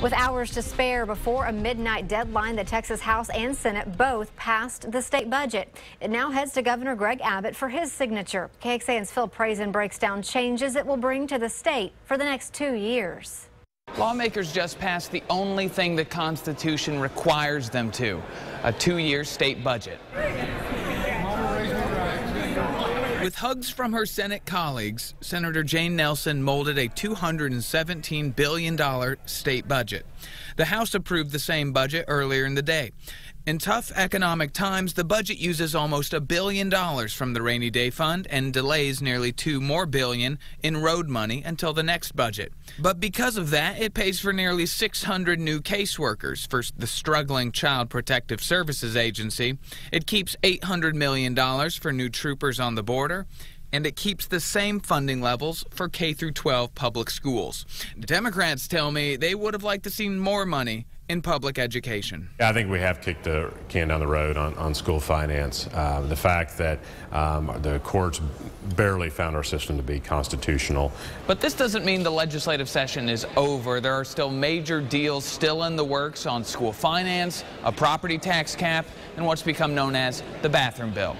With hours to spare before a midnight deadline, the Texas House and Senate both passed the state budget. It now heads to Governor Greg Abbott for his signature. KXAN's Phil Prazan breaks down changes it will bring to the state for the next two years. Lawmakers just passed the only thing the Constitution requires them to, a two-year state budget. With hugs from her Senate colleagues, Senator Jane Nelson molded a $217 billion state budget. The House approved the same budget earlier in the day. In tough economic times, the budget uses almost a billion dollars from the rainy day fund and delays nearly two more billion in road money until the next budget. But because of that, it pays for nearly 600 new caseworkers for the struggling Child Protective Services Agency. It keeps $800 million for new troopers on the border and it keeps the same funding levels for K through 12 public schools. Democrats tell me they would have liked to see more money in public education. I think we have kicked the can down the road on, on school finance. Uh, the fact that um, the courts barely found our system to be constitutional. But this doesn't mean the legislative session is over. There are still major deals still in the works on school finance, a property tax cap, and what's become known as the bathroom bill.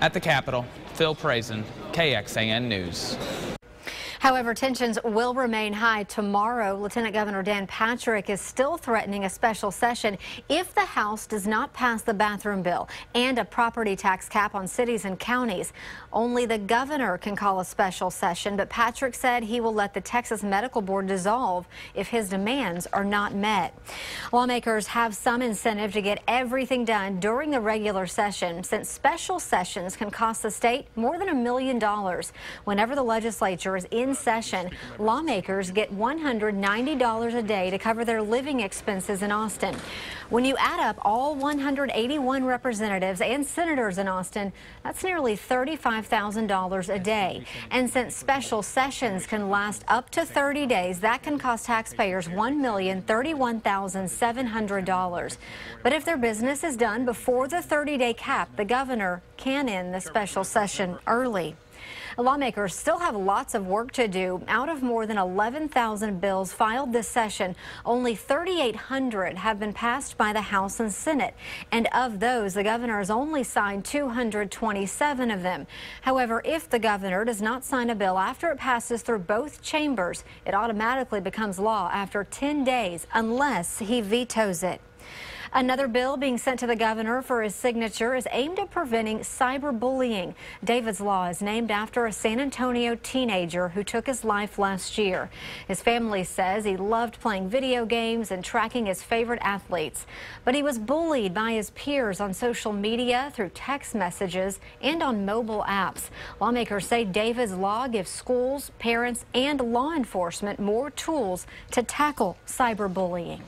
At the Capitol, Phil Prazan, KXAN News. However, tensions will remain high tomorrow. Lieutenant Governor Dan Patrick is still threatening a special session if the House does not pass the bathroom bill and a property tax cap on cities and counties. Only the governor can call a special session, but Patrick said he will let the Texas Medical Board dissolve if his demands are not met. Lawmakers have some incentive to get everything done during the regular session since special sessions can cost the state more than a million dollars whenever the legislature is in session, lawmakers get $190 a day to cover their living expenses in Austin. When you add up all 181 representatives and senators in Austin, that's nearly $35,000 a day. And since special sessions can last up to 30 days, that can cost taxpayers $1,031,700. But if their business is done before the 30-day cap, the governor can end the special session early. Lawmakers still have lots of work to do. Out of more than 11,000 bills filed this session, only 3,800 have been passed by the House and Senate. And of those, the governor has only signed 227 of them. However, if the governor does not sign a bill after it passes through both chambers, it automatically becomes law after 10 days unless he vetoes it. Another bill being sent to the governor for his signature is aimed at preventing cyberbullying. David's Law is named after a San Antonio teenager who took his life last year. His family says he loved playing video games and tracking his favorite athletes. But he was bullied by his peers on social media through text messages and on mobile apps. Lawmakers say David's Law gives schools, parents, and law enforcement more tools to tackle cyberbullying.